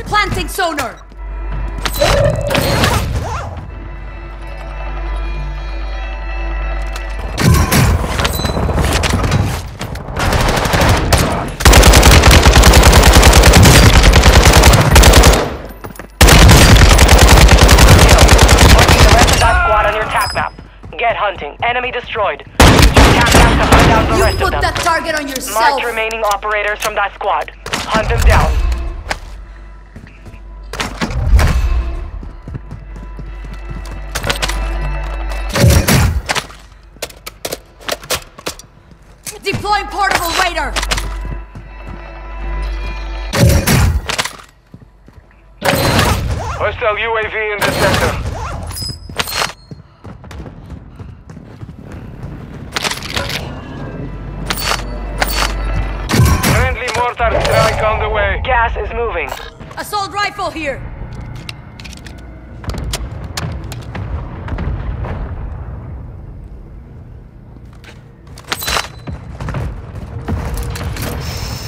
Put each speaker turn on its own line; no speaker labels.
Planting sonar!
Marking the rest of that squad on your attack map. Get hunting. Enemy destroyed. Use your attack map to hunt down the
You put that target on yourself!
Marked remaining operators from that squad. Hunt them down.
Deploying portable radar!
Hostile UAV in the sector. Friendly mortar strike on the way.
Gas is moving.
Assault rifle here!